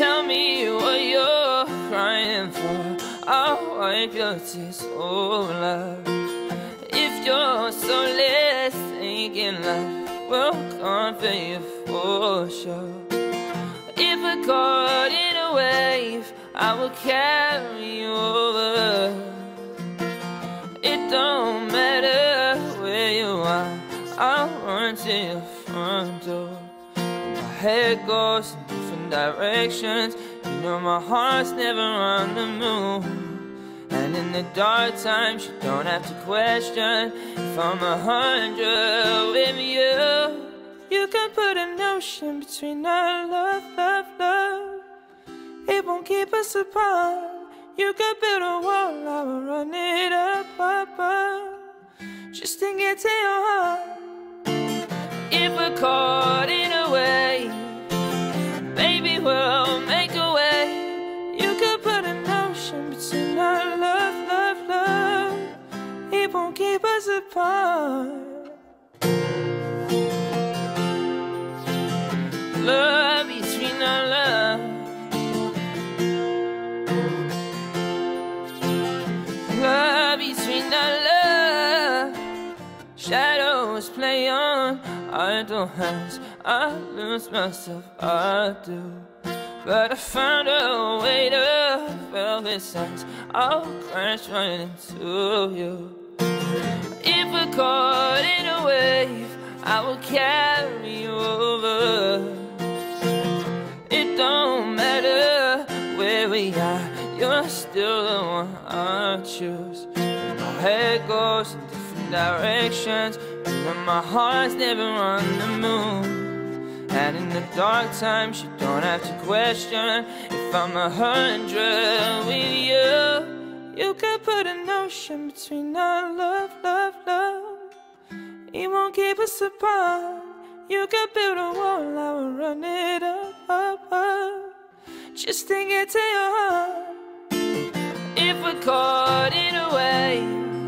Tell me what you're crying for. I'll wipe your tears, oh love. If you're so less thinking love will comfort you for sure. If we're caught in a wave, I will carry you over. It don't matter where you are, I'll run to your front door. Head goes in different directions. You know my heart's never on the move. And in the dark times, you don't have to question if I'm a hundred with you. You can put an ocean between our love, love, love. It won't keep us apart. You can build a wall, I will run it up, up, up. Just to get to your heart. If we're Shadows play on idle hands. I lose myself, I do. But I found a way to velvet sense. I'll crash right into you. If we're caught in a wave, I will carry you over. It don't matter where we are, you're still the one I choose. My head goes directions, and my heart's never on the move. And in the dark times, you don't have to question if I'm a hundred with you. You could put an ocean between our love, love, love. It won't keep us apart. You could build a wall, I will run it up, up, up. Just to get to your heart. If we're caught in a wave,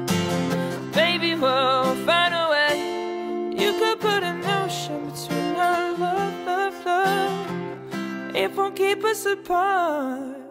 It won't keep us apart.